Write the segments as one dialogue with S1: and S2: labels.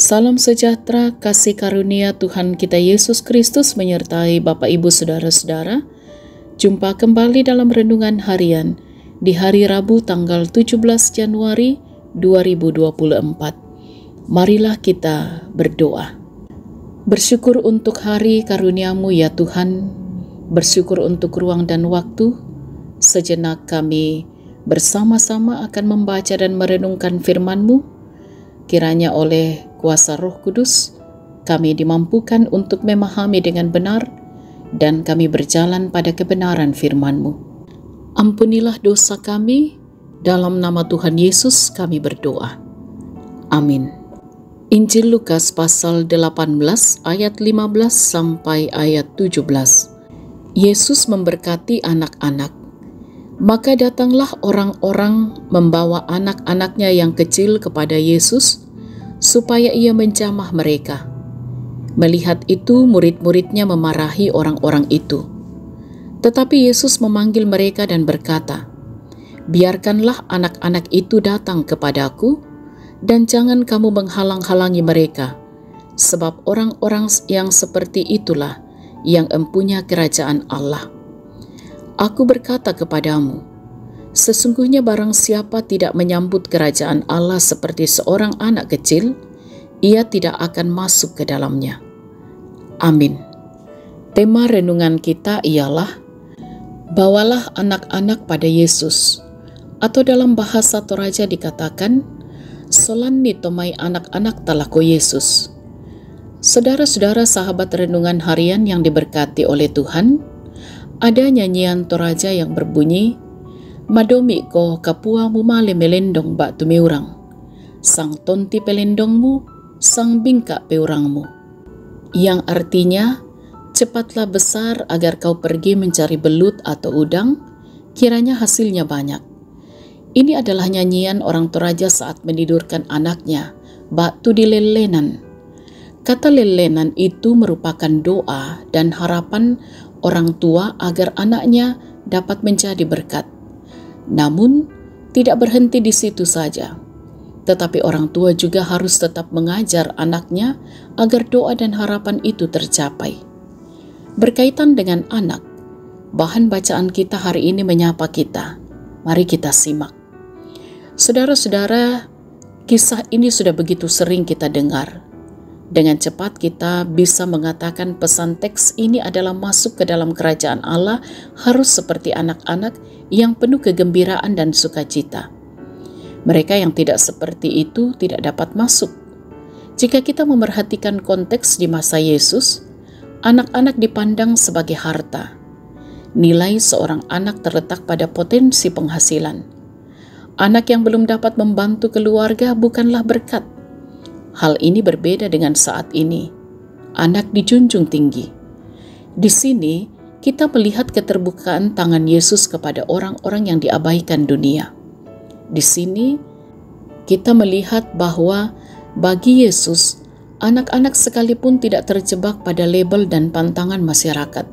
S1: Salam sejahtera, kasih karunia Tuhan kita Yesus Kristus menyertai Bapak Ibu Saudara-saudara. Jumpa kembali dalam renungan harian di hari Rabu tanggal 17 Januari 2024. Marilah kita berdoa. Bersyukur untuk hari karuniamu ya Tuhan, bersyukur untuk ruang dan waktu. Sejenak kami bersama-sama akan membaca dan merenungkan firman-Mu. Kiranya oleh kuasa Roh Kudus, kami dimampukan untuk memahami dengan benar dan kami berjalan pada kebenaran firman-Mu. Ampunilah dosa kami, dalam nama Tuhan Yesus kami berdoa. Amin. Injil Lukas pasal 18 ayat 15 sampai ayat 17. Yesus memberkati anak-anak. Maka datanglah orang-orang membawa anak-anaknya yang kecil kepada Yesus supaya ia menjamah mereka. Melihat itu, murid-muridnya memarahi orang-orang itu. Tetapi Yesus memanggil mereka dan berkata, "Biarkanlah anak-anak itu datang kepadaku, dan jangan kamu menghalang-halangi mereka, sebab orang-orang yang seperti itulah yang empunya kerajaan Allah. Aku berkata kepadamu, Sesungguhnya barang siapa tidak menyambut kerajaan Allah seperti seorang anak kecil, ia tidak akan masuk ke dalamnya. Amin. Tema renungan kita ialah Bawalah anak-anak pada Yesus, atau dalam bahasa Toraja dikatakan, Solanni tomai anak-anak talako Yesus. Saudara-saudara sahabat renungan harian yang diberkati oleh Tuhan, ada nyanyian Toraja yang berbunyi, Madomi ko kapua mu male melendong ba tumiurang. Sang tonti pelendongmu, sang bingka peurangmu. Yang artinya, cepatlah besar agar kau pergi mencari belut atau udang, kiranya hasilnya banyak. Ini adalah nyanyian orang Toraja saat menidurkan anaknya, batu di lelenan. Kata lelenan itu merupakan doa dan harapan orang tua agar anaknya dapat menjadi berkat. Namun, tidak berhenti di situ saja. Tetapi orang tua juga harus tetap mengajar anaknya agar doa dan harapan itu tercapai. Berkaitan dengan anak, bahan bacaan kita hari ini menyapa kita. Mari kita simak. Saudara-saudara, kisah ini sudah begitu sering kita dengar. Dengan cepat kita bisa mengatakan pesan teks ini adalah masuk ke dalam kerajaan Allah harus seperti anak-anak yang penuh kegembiraan dan sukacita. Mereka yang tidak seperti itu tidak dapat masuk. Jika kita memerhatikan konteks di masa Yesus, anak-anak dipandang sebagai harta. Nilai seorang anak terletak pada potensi penghasilan. Anak yang belum dapat membantu keluarga bukanlah berkat, Hal ini berbeda dengan saat ini. Anak dijunjung tinggi. Di sini, kita melihat keterbukaan tangan Yesus kepada orang-orang yang diabaikan dunia. Di sini, kita melihat bahwa bagi Yesus, anak-anak sekalipun tidak terjebak pada label dan pantangan masyarakat.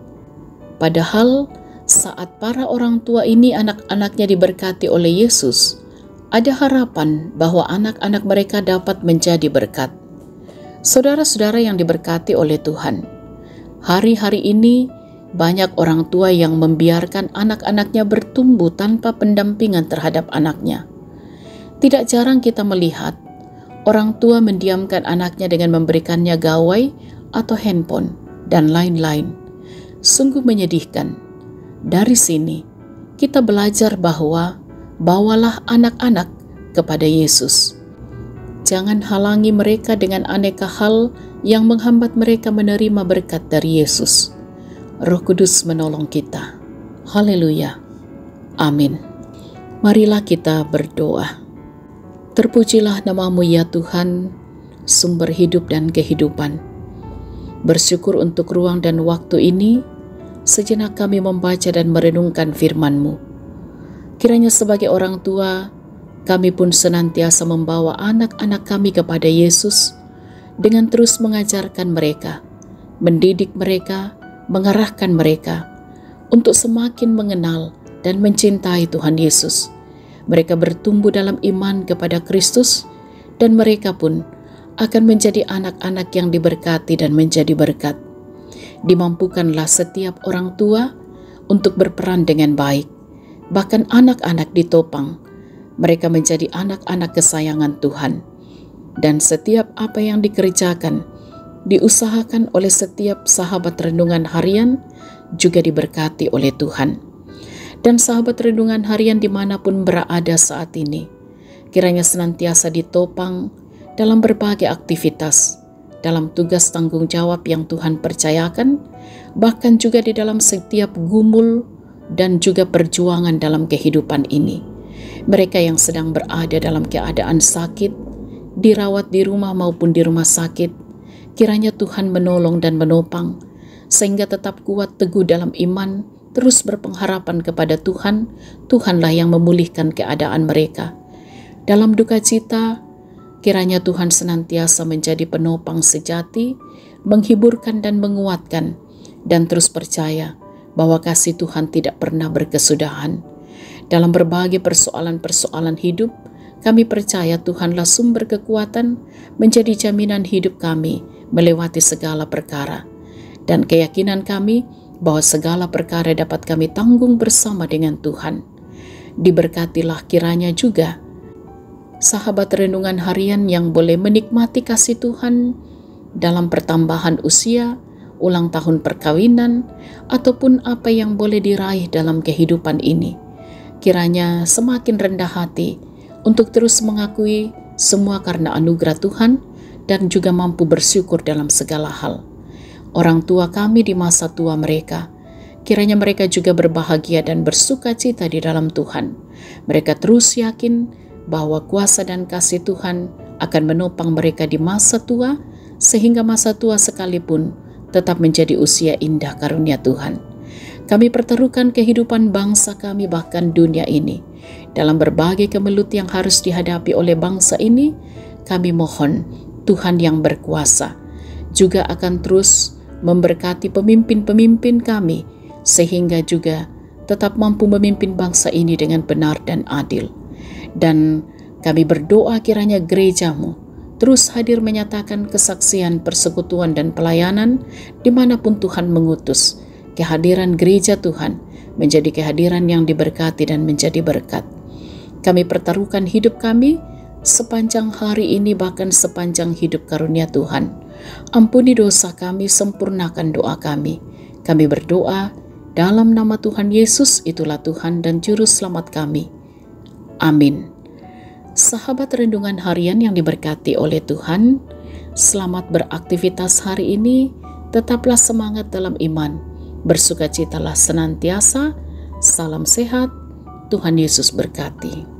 S1: Padahal, saat para orang tua ini anak-anaknya diberkati oleh Yesus, ada harapan bahwa anak-anak mereka dapat menjadi berkat. Saudara-saudara yang diberkati oleh Tuhan, hari-hari ini banyak orang tua yang membiarkan anak-anaknya bertumbuh tanpa pendampingan terhadap anaknya. Tidak jarang kita melihat orang tua mendiamkan anaknya dengan memberikannya gawai atau handphone dan lain-lain. Sungguh menyedihkan. Dari sini, kita belajar bahwa bawalah anak-anak kepada Yesus. Jangan halangi mereka dengan aneka hal yang menghambat mereka menerima berkat dari Yesus. Roh Kudus menolong kita. Haleluya. Amin. Marilah kita berdoa. Terpujilah namamu ya Tuhan, sumber hidup dan kehidupan. Bersyukur untuk ruang dan waktu ini, sejenak kami membaca dan merenungkan firman-Mu. Kiranya sebagai orang tua, kami pun senantiasa membawa anak-anak kami kepada Yesus dengan terus mengajarkan mereka, mendidik mereka, mengarahkan mereka untuk semakin mengenal dan mencintai Tuhan Yesus. Mereka bertumbuh dalam iman kepada Kristus dan mereka pun akan menjadi anak-anak yang diberkati dan menjadi berkat. Dimampukanlah setiap orang tua untuk berperan dengan baik, bahkan anak-anak ditopang. Mereka menjadi anak-anak kesayangan Tuhan, dan setiap apa yang dikerjakan diusahakan oleh setiap sahabat renungan harian juga diberkati oleh Tuhan. Dan sahabat renungan harian di mana pun berada saat ini, kiranya senantiasa ditopang dalam berbagai aktivitas, dalam tugas tanggung jawab yang Tuhan percayakan, bahkan juga di dalam setiap gumul dan juga perjuangan dalam kehidupan ini. Mereka yang sedang berada dalam keadaan sakit, dirawat di rumah maupun di rumah sakit, kiranya Tuhan menolong dan menopang, sehingga tetap kuat teguh dalam iman, terus berpengharapan kepada Tuhan, Tuhanlah yang memulihkan keadaan mereka. Dalam duka cita, kiranya Tuhan senantiasa menjadi penopang sejati, menghiburkan dan menguatkan, dan terus percaya bahwa kasih Tuhan tidak pernah berkesudahan. Dalam berbagai persoalan-persoalan hidup, kami percaya Tuhanlah sumber kekuatan menjadi jaminan hidup kami melewati segala perkara. Dan keyakinan kami bahwa segala perkara dapat kami tanggung bersama dengan Tuhan. Diberkatilah kiranya juga sahabat renungan harian yang boleh menikmati kasih Tuhan dalam pertambahan usia, ulang tahun perkawinan, ataupun apa yang boleh diraih dalam kehidupan ini. Kiranya semakin rendah hati untuk terus mengakui semua karena anugerah Tuhan dan juga mampu bersyukur dalam segala hal. Orang tua kami di masa tua mereka, kiranya mereka juga berbahagia dan bersuka cita di dalam Tuhan. Mereka terus yakin bahwa kuasa dan kasih Tuhan akan menopang mereka di masa tua, sehingga masa tua sekalipun tetap menjadi usia indah karunia Tuhan. Kami pertaruhkan kehidupan bangsa kami bahkan dunia ini. Dalam berbagai kemelut yang harus dihadapi oleh bangsa ini, kami mohon Tuhan yang berkuasa juga akan terus memberkati pemimpin-pemimpin kami sehingga juga tetap mampu memimpin bangsa ini dengan benar dan adil. Dan kami berdoa kiranya gerejamu terus hadir menyatakan kesaksian persekutuan dan pelayanan di mana pun Tuhan mengutus kehadiran gereja Tuhan menjadi kehadiran yang diberkati dan menjadi berkat. Kami pertaruhkan hidup kami sepanjang hari ini bahkan sepanjang hidup karunia Tuhan. Ampuni dosa kami, sempurnakan doa kami. Kami berdoa dalam nama Tuhan Yesus, itulah Tuhan dan Juru Selamat kami. Amin. Sahabat renungan harian yang diberkati oleh Tuhan, selamat beraktivitas hari ini, tetaplah semangat dalam iman Bersukacitalah senantiasa. Salam sehat. Tuhan Yesus berkati.